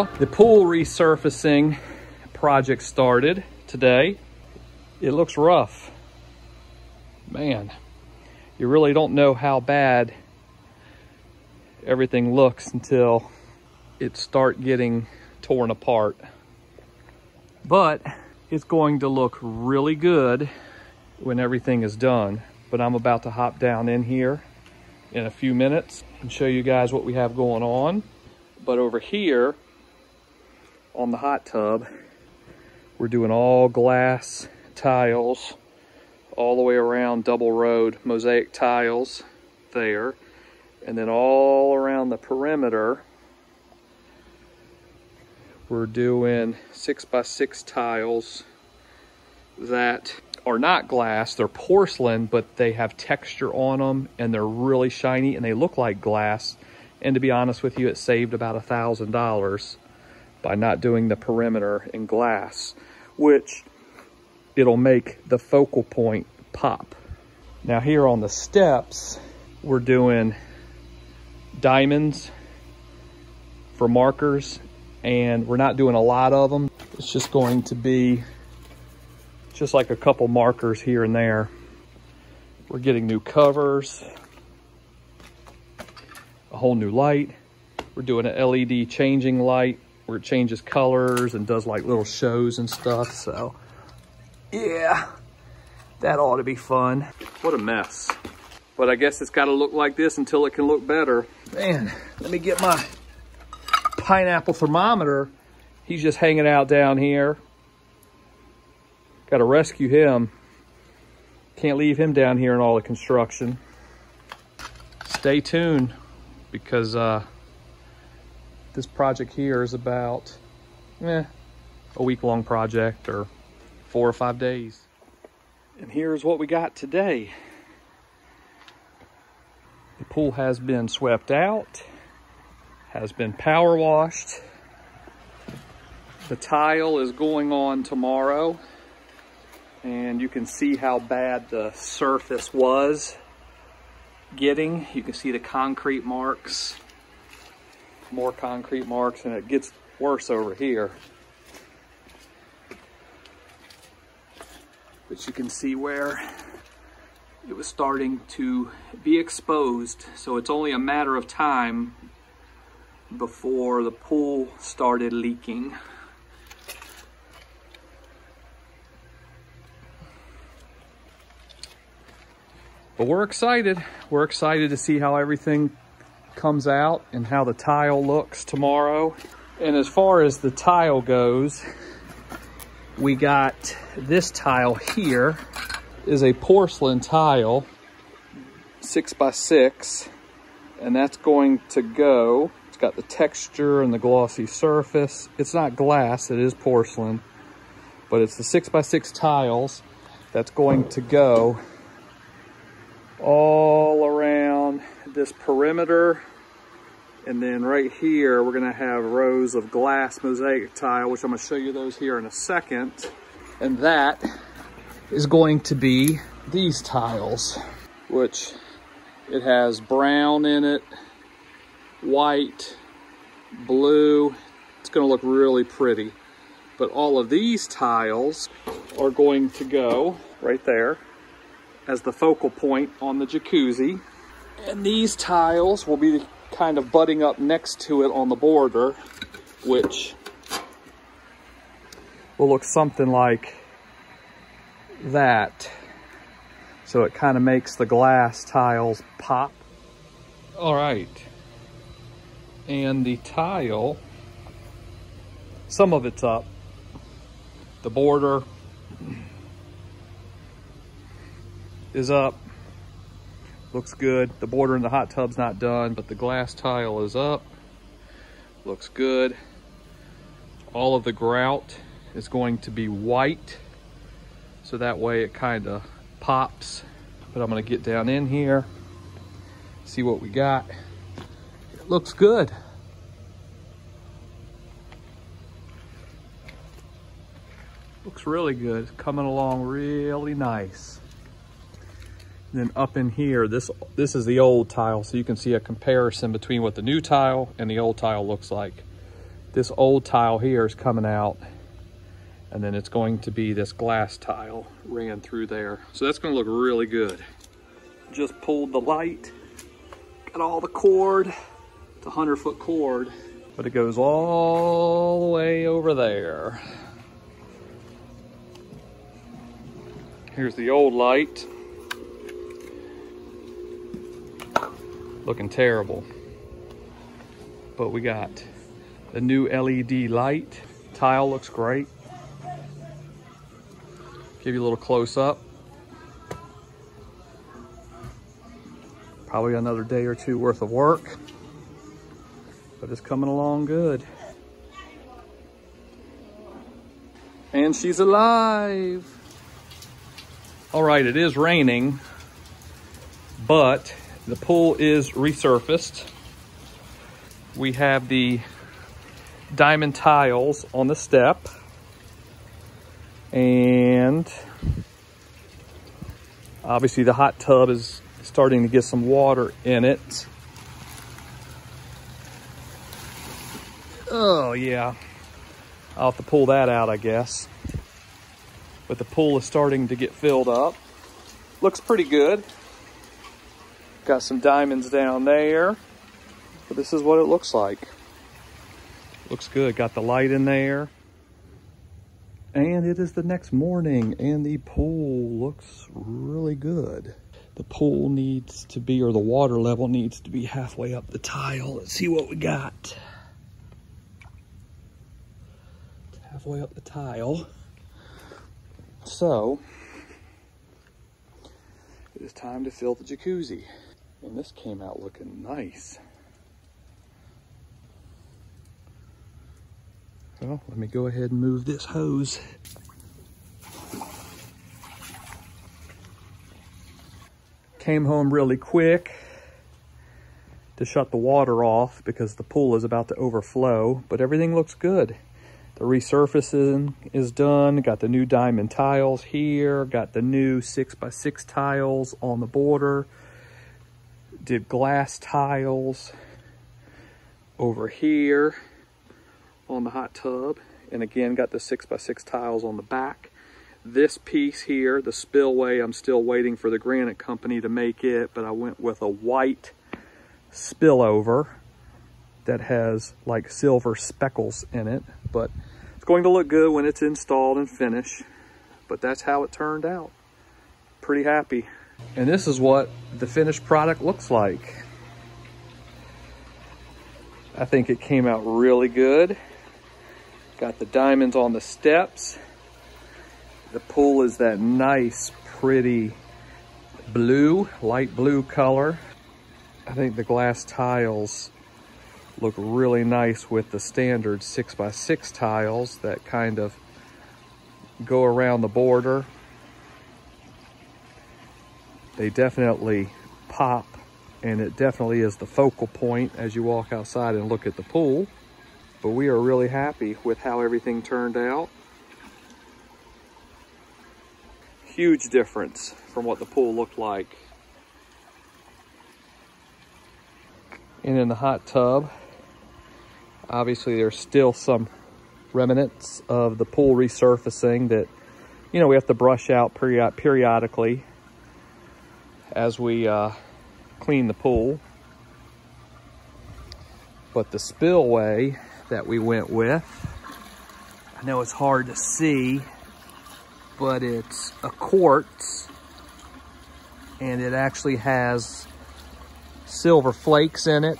Well, the pool resurfacing project started today. It looks rough. Man, you really don't know how bad everything looks until it start getting torn apart. But it's going to look really good when everything is done. But I'm about to hop down in here in a few minutes and show you guys what we have going on. But over here on the hot tub, we're doing all glass tiles all the way around double road mosaic tiles there. And then all around the perimeter, we're doing six by six tiles that are not glass, they're porcelain, but they have texture on them and they're really shiny and they look like glass. And to be honest with you, it saved about a thousand dollars by not doing the perimeter in glass, which it'll make the focal point pop. Now here on the steps, we're doing diamonds for markers and we're not doing a lot of them. It's just going to be just like a couple markers here and there. We're getting new covers, a whole new light. We're doing an LED changing light where it changes colors and does like little shows and stuff. So yeah, that ought to be fun. What a mess. But I guess it's gotta look like this until it can look better. Man, let me get my pineapple thermometer. He's just hanging out down here. Got to rescue him. Can't leave him down here in all the construction. Stay tuned because uh, this project here is about eh, a week long project or four or five days. And here's what we got today. The pool has been swept out, has been power washed. The tile is going on tomorrow and you can see how bad the surface was getting. You can see the concrete marks, more concrete marks, and it gets worse over here. But you can see where it was starting to be exposed. So it's only a matter of time before the pool started leaking. But we're excited. We're excited to see how everything comes out and how the tile looks tomorrow. And as far as the tile goes, we got this tile here is a porcelain tile, six by six, and that's going to go. It's got the texture and the glossy surface. It's not glass, it is porcelain, but it's the six by six tiles that's going to go all around this perimeter. And then right here, we're gonna have rows of glass mosaic tile, which I'm gonna show you those here in a second. And that is going to be these tiles, which it has brown in it, white, blue. It's gonna look really pretty. But all of these tiles are going to go right there as the focal point on the jacuzzi. And these tiles will be kind of butting up next to it on the border, which will look something like that. So it kind of makes the glass tiles pop. All right. And the tile, some of it's up. The border is up. Looks good. The border in the hot tub's not done, but the glass tile is up. Looks good. All of the grout is going to be white. So that way it kind of pops. But I'm gonna get down in here, see what we got. It looks good. Looks really good. Coming along really nice. Then up in here, this this is the old tile, so you can see a comparison between what the new tile and the old tile looks like. this old tile here is coming out and then it's going to be this glass tile ran through there. So that's gonna look really good. Just pulled the light, got all the cord. It's a 100 foot cord, but it goes all the way over there. Here's the old light. Looking terrible. But we got the new LED light. Tile looks great. Give you a little close up. Probably another day or two worth of work, but it's coming along good. And she's alive. All right, it is raining, but the pool is resurfaced. We have the diamond tiles on the step and obviously the hot tub is starting to get some water in it. Oh yeah, I'll have to pull that out I guess. But the pool is starting to get filled up. Looks pretty good. Got some diamonds down there. But this is what it looks like. Looks good, got the light in there. And it is the next morning and the pool looks really good. The pool needs to be, or the water level needs to be halfway up the tile. Let's see what we got. It's halfway up the tile. So, it is time to fill the jacuzzi. And this came out looking nice. Well, let me go ahead and move this hose. Came home really quick to shut the water off because the pool is about to overflow, but everything looks good. The resurfacing is done. Got the new diamond tiles here. Got the new six by six tiles on the border. Did glass tiles over here on the hot tub. And again, got the six by six tiles on the back. This piece here, the spillway, I'm still waiting for the granite company to make it, but I went with a white spillover that has like silver speckles in it, but it's going to look good when it's installed and finished. But that's how it turned out. Pretty happy. And this is what the finished product looks like. I think it came out really good. Got the diamonds on the steps. The pool is that nice, pretty blue, light blue color. I think the glass tiles look really nice with the standard six by six tiles that kind of go around the border. They definitely pop and it definitely is the focal point as you walk outside and look at the pool. But we are really happy with how everything turned out. Huge difference from what the pool looked like. And in the hot tub, obviously there's still some remnants of the pool resurfacing that, you know, we have to brush out period periodically as we uh, clean the pool. But the spillway that we went with. I know it's hard to see, but it's a quartz and it actually has silver flakes in it.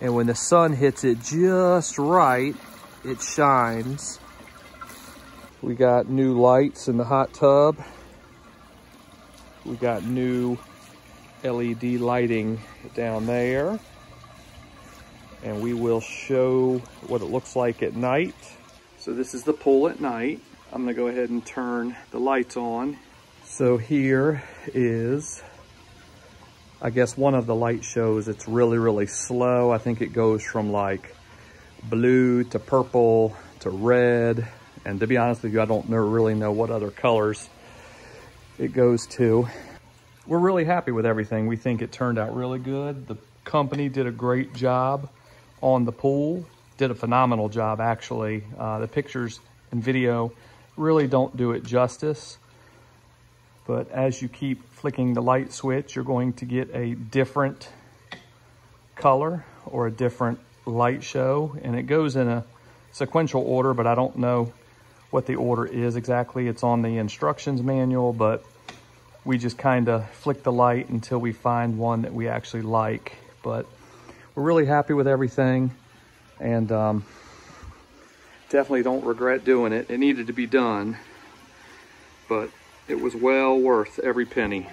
And when the sun hits it just right, it shines. We got new lights in the hot tub. We got new LED lighting down there and we will show what it looks like at night. So this is the pool at night. I'm gonna go ahead and turn the lights on. So here is, I guess one of the light shows, it's really, really slow. I think it goes from like blue to purple to red. And to be honest with you, I don't know, really know what other colors it goes to. We're really happy with everything. We think it turned out really good. The company did a great job on the pool. did a phenomenal job, actually. Uh, the pictures and video really don't do it justice. But as you keep flicking the light switch, you're going to get a different color or a different light show. And it goes in a sequential order, but I don't know what the order is exactly. It's on the instructions manual, but we just kind of flick the light until we find one that we actually like. But we're really happy with everything and um, definitely don't regret doing it. It needed to be done, but it was well worth every penny.